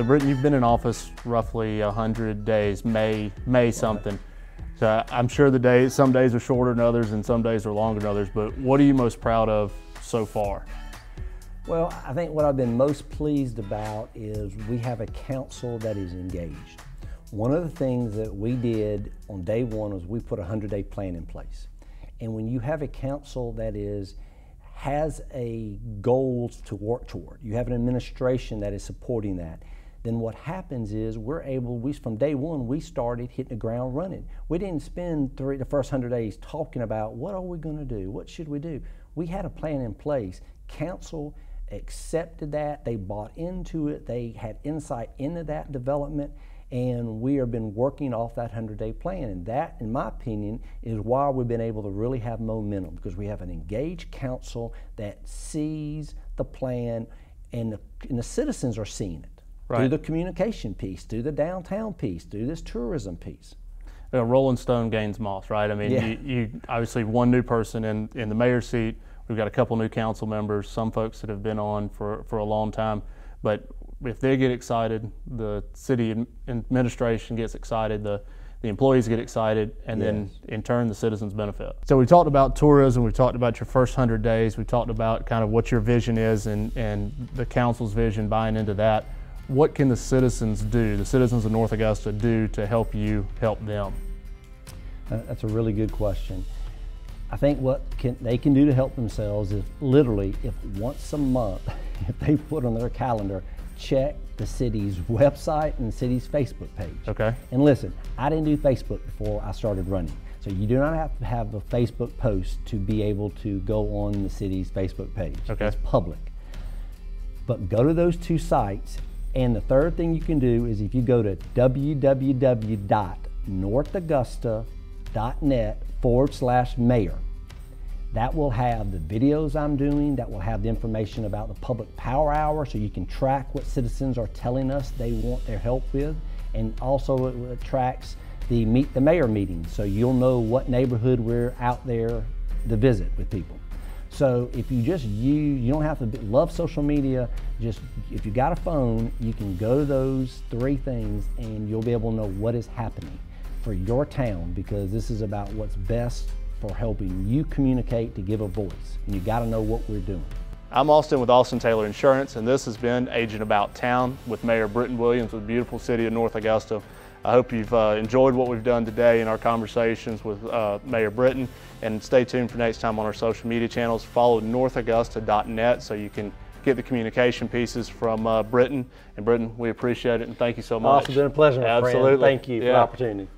So Briton, you've been in office roughly 100 days, May, May something. So I'm sure the days, some days are shorter than others and some days are longer than others, but what are you most proud of so far? Well, I think what I've been most pleased about is we have a council that is engaged. One of the things that we did on day one was we put a 100 day plan in place. And when you have a council that is has a goals to work toward, you have an administration that is supporting that, then what happens is we're able, we from day one, we started hitting the ground running. We didn't spend three, the first 100 days talking about what are we going to do? What should we do? We had a plan in place. Council accepted that, they bought into it, they had insight into that development, and we have been working off that 100 day plan. And that, in my opinion, is why we've been able to really have momentum because we have an engaged council that sees the plan and the, and the citizens are seeing it right. through the communication piece, through the downtown piece, through this tourism piece. You know, Rolling Stone gains moss, right? I mean, yeah. you, you obviously one new person in, in the mayor's seat. We've got a couple new council members, some folks that have been on for, for a long time. But if they get excited, the city administration gets excited, the the employees get excited, and yes. then in turn the citizens benefit. So we talked about tourism, we talked about your first hundred days, we talked about kind of what your vision is and, and the council's vision buying into that. What can the citizens do, the citizens of North Augusta do to help you help them? That's a really good question. I think what can, they can do to help themselves is literally if once a month, if they put on their calendar check the city's website and the city's Facebook page. Okay. And listen, I didn't do Facebook before I started running. So you do not have to have a Facebook post to be able to go on the city's Facebook page. Okay. It's public. But go to those two sites. And the third thing you can do is if you go to www.northaugusta.net forward slash mayor that will have the videos I'm doing, that will have the information about the public power hour so you can track what citizens are telling us they want their help with. And also it tracks the Meet the Mayor meetings so you'll know what neighborhood we're out there to visit with people. So if you just use, you don't have to love social media, just if you got a phone, you can go to those three things and you'll be able to know what is happening for your town because this is about what's best for helping you communicate to give a voice. And you got to know what we're doing. I'm Austin with Austin Taylor Insurance, and this has been Agent About Town with Mayor Briton Williams with the beautiful city of North Augusta. I hope you've uh, enjoyed what we've done today in our conversations with uh, Mayor Briton, and stay tuned for next time on our social media channels. Follow northaugusta.net so you can get the communication pieces from uh, Briton. And Briton, we appreciate it, and thank you so much. It's been a pleasure, Absolutely. Friend. Thank you yeah. for the opportunity.